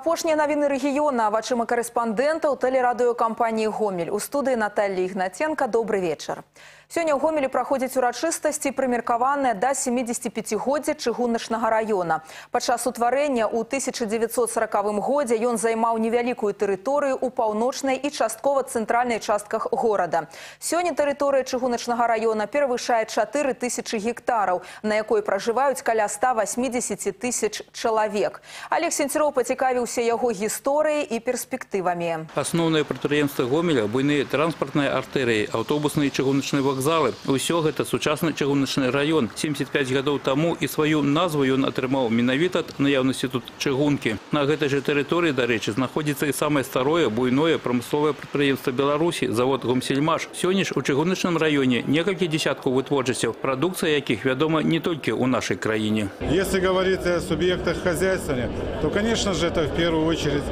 Апошнія навіны рэгіёна вачыма карэспандэнтаў тэлерадыёкампаніі Гомель. У студыі Наталлі Ігнаценка добры вечар. Сёння ў Гомелі праходзяць урачыстасці, прымеркаваныя да 75годдзя чыгуначнага раёна. Падчас утварэння ў 1940 годзе ён займаў невялікую тэрыторыю ў паўночнай і часткова цэнтральнай частках горада. Сёння тэрыторыя чыгуначнага раёна перавышае 4 тысячы гектараў, на якой пражываюць каля 180 тысяч чалавек. Олег Сенціров пацікавіўся яго гісторыяй і перспектывамі. Асноўныя прадпрыемствы гомеля буйныя транспартныя артэрыі, аўтобусныя чыгуначныя вакзалы. Усё гэта сучасны чыгуначны раён. 75 гадоў таму і сваю назву ён атрымаў менавіта ад наяўнасці тут чыгункі. На гэтай жа тэрыторыі, дарэчы, знаходзіцца і самае старое буйное прамысловае прадпрыемства Беларусі, завод Гомсельмаш. Сёння ж у чыгуначным раёне некалькі дзесяткаў вытворчасцяў, прадукцыя якіх вядома не толькі ў нашай краіне. Если говорить о субъектах хозяйствования, то, конечно же, это в первую очередь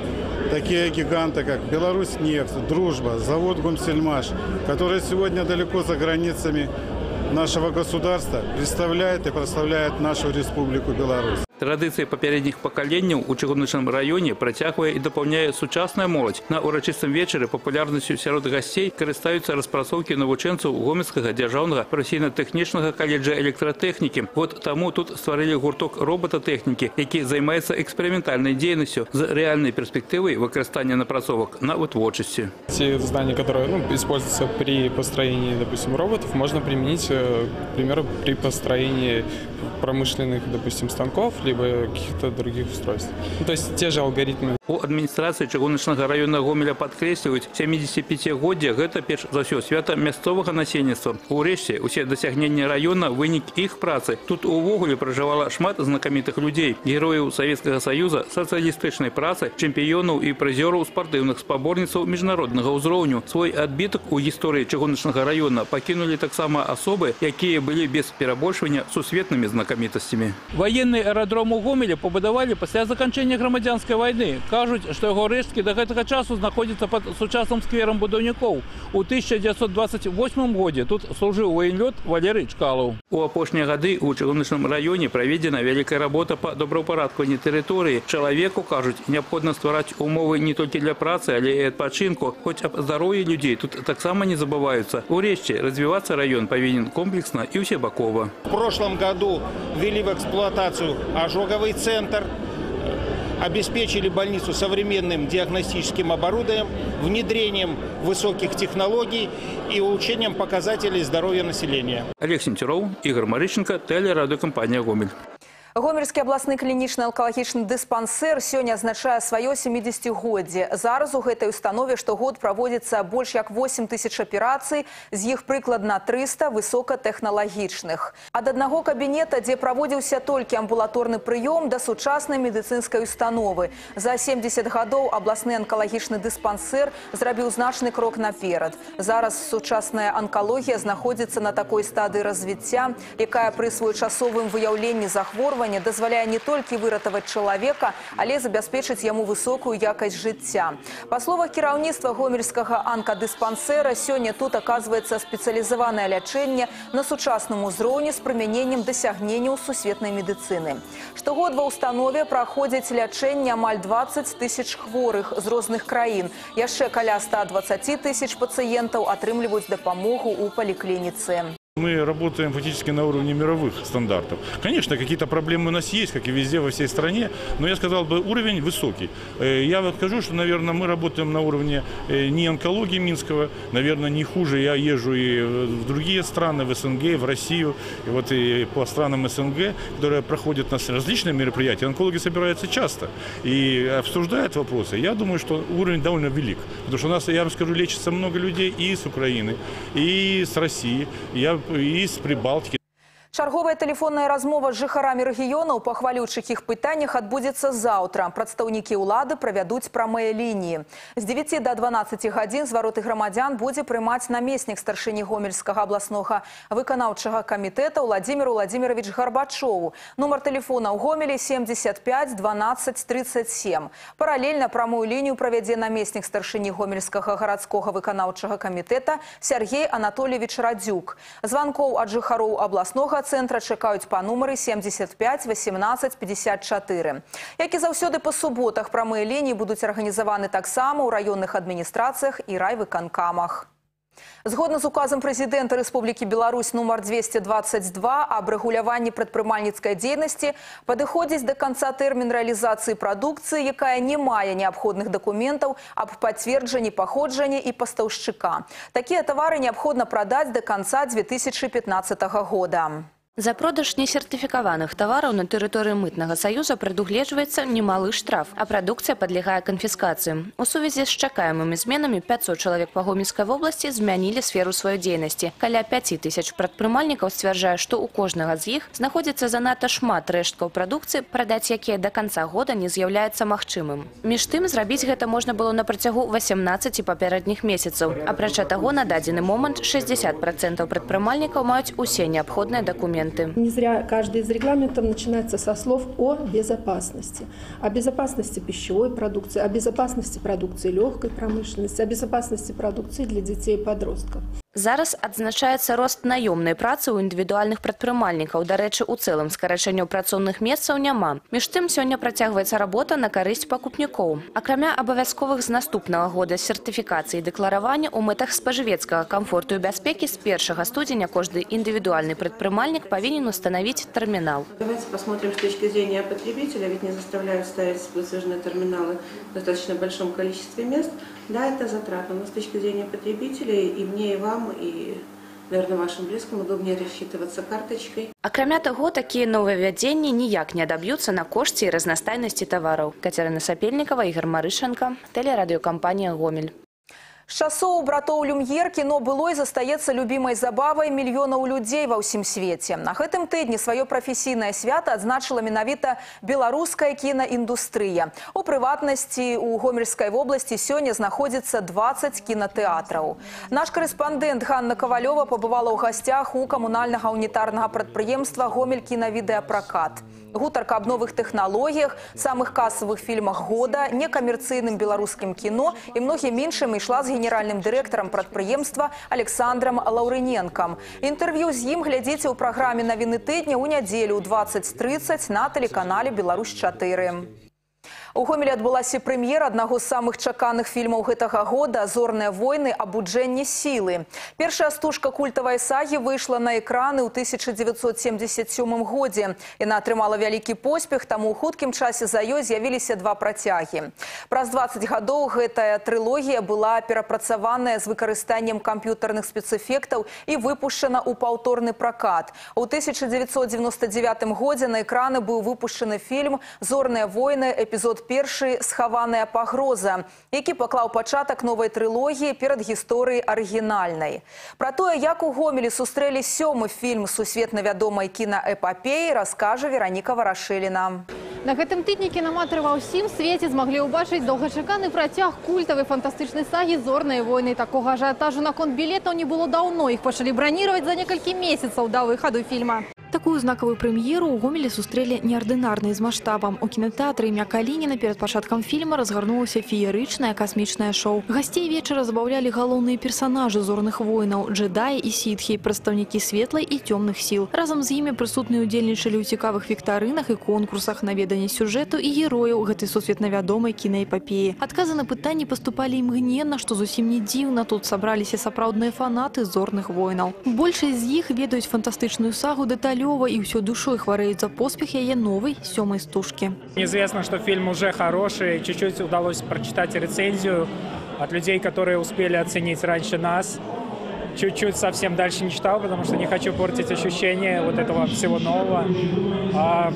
такие гиганты, как Беларусь нефть, Дружба, завод Гумсельмаш, которые сегодня далеко за границами нашего государства представляет и прославляет нашу республику Беларусь. Традыцыі папярэдніх пакаленняў у чыгуначным раёне працягвае і дапаўняе сучасная моладзь. На ўрачыстым вечары папулярнасцю сярод гасцей карыстаюцца распрацоўкі навучэнцаў гомельскага дзяржаўнага прафесійна-тэхнічнага каледжа электратэхнікі. Вот таму тут стварылі гурток роботатэхнікі, які займаецца эксперыментальнай дзейнасцю з рэальнай перспектывай выкарыстання напрацовак на вытворчасці. Те здания, которые ну, используются при построении, допустим, роботов, можно применить, э, к примеру, при построении промышленных, допустим, станков, либо каких-то других устройств. Ну, то есть те же алгоритмы. У адміністрацыі чыгуначнага раёна гомеля падкрэсліваюць 75годдзя гэта перш за ўсё свята мясцовага насельніцтва. Урэшце усе дасягненні раёна вынік іх працы. Тут увогуле пражывала шмат знакамітых людзей, герояў Савецкага Саюза, сацыялістычнай працы, чэмпіёнаў і прызёраў спартыўных спаборніцтваў міжнароднага ўзроўню. Свой адбітак у гісторыі чыгуначнага раёна пакінулі таксама асобы, якія былі без перабольшвання сусветнымі знакамітасцямі. Ваенны аэрадром у Гомеле пабудавалі пасля заканчэння грамадзянскай вайны. Кажуць, што яго рэшткі да гэтага часу знаходзяцца пад сучасным скверам будаўнікоў. У 1928 годзе тут служыў военлёт Валерый Чкалаў. У апошнія гады ў чыгуначным раёне праведзена вялікая работа па добраўпарадкаванні тэрыторыі. Чалавеку, кажуць, неабходна ствараць умовы не толькі для працы, але і адпачынку. Хоць аб здароўі людзей тут таксама не забываюцца. Урэшце, развівацца раён павінен комплексна і ўсебакова. В прошлом году ввели в эксплуатацию ожоговый центр, обеспечили больницу современным диагностическим оборудованием, внедрением высоких технологий и улучшением показателей здоровья населения. Олег Сенцюроў, Ігор Марыченко, тэлерадыёкампанія «Гомель». Гомельскі абласны клінічны алкалагічны дыспансер сёння азначае сваё 70годдзе. Зараз у гэтай установе штогод праводзіцца больш як 8 тысяч аперацый, з іх прыкладна 300 высокатэхналагічных. Ад аднаго кабінета, дзе праводзіўся толькі амбулаторны прыём да сучаснай медыцынскай установы. За 70 гадоў абласны анкалагічны дыспансер зрабіў значны крок наперад. Зараз сучасная анкалогія знаходзіцца на такой стадыі развіцця, якая пры своечасовым выяўленні захворвання захворвання дазваляе не толькі выратаваць чалавека, але забяспечыць яму высокую якасць жыцця. Па словах кіраўніцтва гомельскага анкадыспансера сёння тут аказваецца спецыялізаванае лячэнне на сучасным узроўні з прымяненнем дасягненняў сусветнай медыцыны. Штогод ва ўстанове праходзіць лячэнне амаль 20 тысяч хворых з розных краін. Яшчэ каля 120 тысяч пацыентаў атрымліваюць дапамогу ў паліклініцы. Мы работаем фактически на уровне мировых стандартов. Конечно, какие-то проблемы у нас есть, как и везде, во всей стране, но я сказал бы, уровень высокий. Э, Я вот скажу, что, наверное, мы работаем на уровне э, не онкологии Минского, наверное, не хуже. Я езжу и в другие страны, в СНГ, в Россию, и вот и по странам СНГ, которые проходят у нас различные мероприятия. Онкологи собираются часто и обсуждают вопросы. Я думаю, что уровень довольно велик. Потому что у нас, я вам скажу, лечится много людей и с Украины, и с России. Я і з Прибалтики. Чарговая тэлефонная размова з жыхарамі рэгіёнаў па хвалючых іх пытаннях адбудзецца заўтра. Прадстаўнікі ўлады правядуць прамыя лініі. З 9 до 12 гадзін звароты грамадзян будзе прымаць намеснік старшыні гомельскага абласнога выканаўчага камітэта Владзімир Владзімирович Гарбачоў. Нумар тэлефона ў гомелі 75 12 37. Паралельна прамую лінію правядзе намеснік старшыні гомельскага гарадскога выканаўчага камітэта Сергей Анатольевич Радзюк. Званкоў ад жыхароў абласнога цэнтра чакаюць па нумары 75 18 54. Як і заўсёды па суботах прамыя лініі будуць арганізаваны таксама ў раённых адміністрацыях і райвыканкамах. Згодна з указам прэзідэнта Рэспублікі Беларусь нумар 222 аб рэгуляванні прадпрымальніцкай дзейнасці падыходзіць да канца тэрмін рэалізацыі прадукцыі, якая не мае неабходных дакументаў аб пацверджанні паходжання і пастаўшчыка. Такія тавары неабходна прадаць да канца 2015 года. За продаж несертыфікаваных тавараў на тэрыторыі мытнага саюза прадугледжваецца немалы штраф, а прадукцыя падлягае канфіскацыі. У сувязі з чакаемымі зменамі 500 чалавек па гомельскай вобласці змянілі сферу сваёй дзейнасці. Каля 5 тысяч прадпрымальнікаў сцвярджае, што ў кожнага з іх знаходзіцца занадта шмат рэшткаў прадукцыі, прадаць якія да канца года не з'яўляецца магчымым. Між тым зрабіць гэта можна было на працягу 18 папярэдніх месяцаў. Апрача таго, на дадзены момант 60% прадпрымальнікаў маюць усе неабходныя дакументы документы. Не зря каждый из регламентов начинается со слов о безопасности. О безопасности пищевой продукции, о безопасности продукции легкой промышленности, о безопасности продукции для детей и подростков. Зараз адзначаецца рост наёмнай працы ў індывідуальных прадпрымальнікаў. Дарэчы, у цэлым скарачэнняў працоўных месцаў няма. Між тым сёння працягваецца работа на карысць пакупнікоў. Акрамя абавязковых з наступнага года сертыфікацыі дэкларавання ў мэтах спажывецкага камфорту і бяспекі з 1 студзеня кожны індывідуальны прадпрымальнік павінен установить тэрмінал. Давайте посмотрим с точки зрения потребителя, ведь не заставляют ставить выслуженные терминалы в достаточно большом количестве мест. Да, это затратно, но с точки зрения потребителей и мне, и вам, и наверное, вашим близким удобнее рассчитываться карточкой. Акрамя таго, такія новаўвядзенні ніяк не адаб'юцца на кошце і разнастайнасці тавараў. Кацярына Сапельнікова, Ігор Марышенко, тэлерадыёкампанія «Гомель». З часоў братоў Люм'ер кіно было і застаецца любімай забавай мільёнаў людзей ва ўсім свеце. На гэтым тыдні сваё прафесійнае свята адзначыла менавіта беларуская кінаіндустрыя. У прыватнасці у гомельскай вобласці сёння знаходзіцца 20 кінатэатраў. Наш корэспандэнт Ганна Кавалёва пабывала ў гасцях у камунальнага унітарнага прадпрыемства гомель кінавідэапракат. Гутарка аб новых тэхналогіях, самых касавых фільмах года, некамерцыйным беларускім кіно і многім іншым ішла з генеральным дырэктарам прадпрыемства Александром Лаўрыненкам. Інтэрв'ю з ім глядзіце ў праграме навіны тыдня ў нядзелю ў 2030 на тэлеканале Беларусь-4. У Гомелі адбылася прэм'ера аднаго з самых чаканых фільмаў гэтага года зорныя войны абуджэнне сілы. Першая стужка культавай сагі выйшла на экраны ў 1977 годзе. Яна атрымала вялікі поспех, таму ў хуткім часе за ёй з'явіліся два працягі. Праз 20 гадоў гэтая трылогія была перапрацаваная з выкарыстаннем камп'ютарных спецэфектаў і выпушчана ў паўторны пракат. У 1999 годзе на экраны быў выпушчаны фільм зорныя войны эпізод першы схаваная пагроза, які паклаў пачатак новай трылогіі перад гісторыяй арыгінальнай. Пра тое, як у гомелі сустрэлі сёмы фільм сусветна вядомай кінаэпапеі, раскажа Вераніка Варашыліна. На гэтым тыдні кінаматры ва ўсім свеце змаглі ўбачыць доўгачаканы працяг культавай фантастычнай сагі зорнай войны. Такога ажыятажу наконт білетаў не было даўно. Іх пачалі браніраваць за некалькі месяцаў да выхаду фільма. Такую знакавую прэм'еру ў гомелі сустрэлі неардынарнай з маштабам. У кінатэатры імя Калініна перад пачаткам фільма разгарнулася феерычнае касмічнае шоу. Гасцей вечара забаўлялі галоўныя персанажы зорных войнаў, джедаі і сітхі, прадстаўнікі светлай і цёмных сіл. Разам з імі прысутныя ўдзельнічалі ў цікавых віктарынах і конкурсах наведання сюжэту і герояў гэтай сусветна вядомай кінаэпапеі. Адказы на пытанні паступалі імгненна, што зусім не дзіўна тут сабраліся сапраўдныя фанаты зорных войнаў. Большасць з іх ведаюць фантастычную сагу дэталёва и все душой хварэюць за поспех яе новой сёмай стужкі. Известно, что фильм уже хороший. Чуть-чуть удалось прочитать рецензию от людей, которые успели оценить раньше нас. Чуть-чуть совсем дальше не читал, потому что не хочу портить ощущение вот этого всего нового. А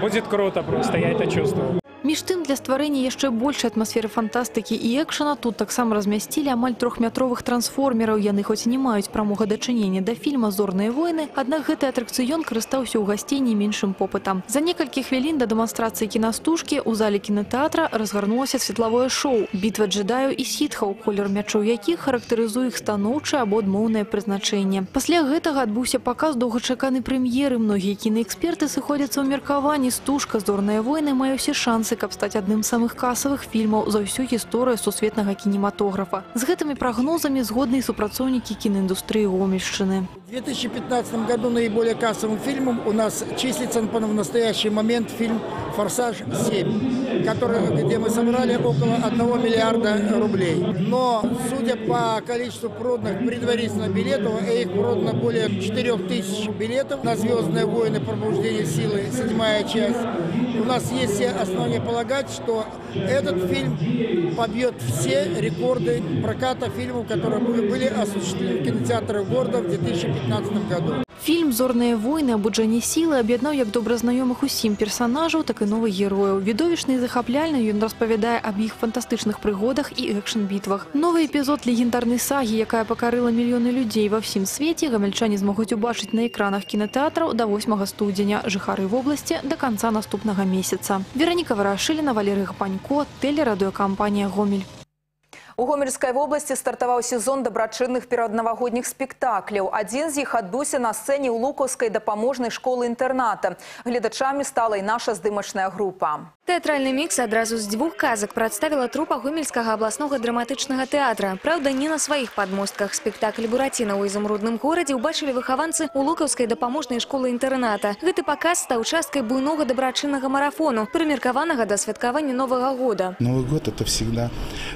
будет круто просто, я это чувствую. Між тым для стварэння яшчэ большай атмасферы фантастыкі і экшана тут таксама размясцілі амаль трохметровых трансформераў. Яны хоць і не маюць прамога дачынення да фільма зорныя войны, аднак гэты атракцыён карыстаўся ў гасцей не меншым попытам. За некалькі хвілін да дэманстрацыі кінастужкі ў зале кінатэатра разгарнулася светлавое шоу бітва джедаю і сітхаў, колер мячоў якіх характарызуе іх станоўчае або адмоўнае прызначэнне. Пасля гэтага адбыўся паказ доўгачаканай прэм'еры. Многія кінаэксперты сыходзяцца ў меркаванні стужка зорныя войны мае ўсе шансы каб стаць адным з самых касавых фільмаў за ўсю гісторыю сусветнага кінематографа. З гэтымі прагнозамі згодны і супрацоўнікі кінаіндустрыі гомельшчыны. В 2015 году наиболее кассовым фильмом у нас числится в настоящий момент фильм «Форсаж 7», который, где мы собрали около 1 миллиарда рублей. Но, судя по количеству проданных предварительно билетов, их продано более 4 тысяч билетов на «Звездные войны. Пробуждение силы», седьмая часть, у нас есть все основания полагать, что этот фильм побьет все рекорды проката фильмов, которые были осуществлены в кинотеатрах города в 2015 году. Фільм «Зорныя войны. Абуджанне сілы» аб'яднаў як добра знаёмых усім персанажаў, так і новых герояў. Відовішны і захапляльна ён распавядае аб іх фантастычных прыгодах і экшн-бітвах. Новы эпізод легендарнай сагі, якая пакарыла мільёны людзей ва ўсім свеце, гамельчане змогуць убачыць на экранах кінотэатраў да 8 студзеня. Жыхары вобласці да канца наступнага месяца. Вераніка Варашыліна, Валерый Гапанько, тэлерадыёкампанія «Гомель». У Гомельскай вобласці стартаваў сезон дабрачынных пераднавагодніх спектакляў. Адзін з іх адбыўся на сцэне ў лукаўскай дапаможнай школы інтэрната. Гледачамі стала і наша здымачная група. Тэатральны мікс адразу з дзвюх казак прадставіла трупа гомельскага абласнога драматычнага тэатра. Праўда, не на сваіх падмостках спектакль бураціна ў ізумрудным горадзе ўбачылі выхаванцы ў лукаўскай дапаможнай школы інтэрната. Гэты паказ стаў часткай буйнога дабрачыннага марафону, прымеркаванага да святкавання новага года. Новый год – это всегда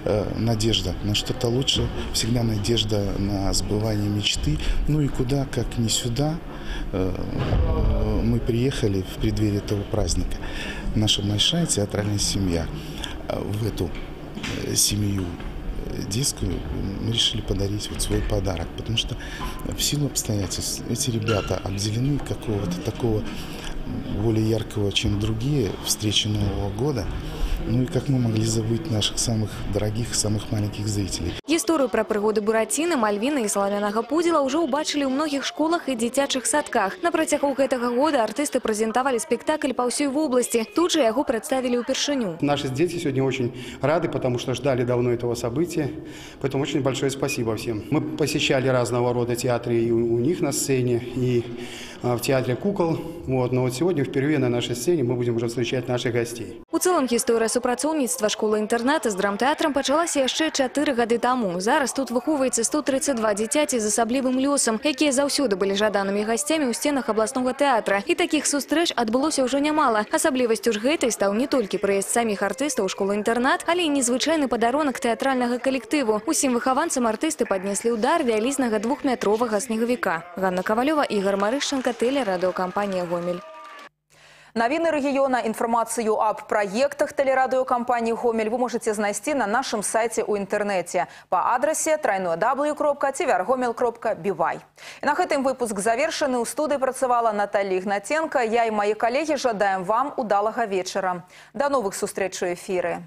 э, надежда на что-то лучше, всегда надежда на сбывание мечты. Ну и куда, как не сюда, э, мы приехали в преддверии этого праздника. Наша большая театральная семья э, в эту э, семью э, детскую мы решили подарить вот свой подарок, потому что в силу обстоятельств эти ребята обделены какого-то такого более яркого, чем другие встречи Нового года. Ну и как мы могли забыть наших самых дорогих, самых маленьких зрителей. Гісторыю пра прыгоды бураціны, мальвіны і саламянага пудзіла ўжо ўбачылі ў многіх школах і дзіцячых садках. На працягу гэтага года артысты прэзентавалі спектакль па ўсёй вобласці. Тут же яго прадставілі ўпершыню. Наши дети сегодня очень рады, потому что ждали давно этого события. Поэтому очень большое спасибо всем. Мы посещали разного рода театры и у у них на сцене, и а, в театре кукол. Вот. Но вот сегодня впервые на нашей сцене мы будем уже встречать наших гостей. У цэлым гісторыя супрацоўніцтва школы-інтэрната з драмтэатрам пачалася яшчэ 4 гады таму. Зараз тут выхоўваецца 132 дзіцяці з асаблівым лёсам, якія заўсёды былі жаданымі гасцямі ў сценах абласнога тэатра. І такіх сустрэч адбылося ўжо нямала. Асаблівасцю ж гэтай стаў не толькі прыезд саміх артыстаў у школу-інтэрнат, але і незвычайны падарунак тэатральнага калектыву. Усім выхаванцам артысты паднеслі ўдар вялізнага двухметровага снегавіка. Ганна Кавалёва, Ігор Марышченко, тэлерадыёкампанія «Гомель». Навіны рэгіёна інфармацыю аб праектах тэлерадыёкампаніі Гомель вы можете знайсці на нашым сайце ў інтэрнэце па адрасе трайное w.цвергомел.бівай. І на гэтым выпуск завершаны ў студыі працавала Наталі Ігнаценка. Я і мае калегі жадаем вам удалага вечара. Да новых сустрэч у эфіры.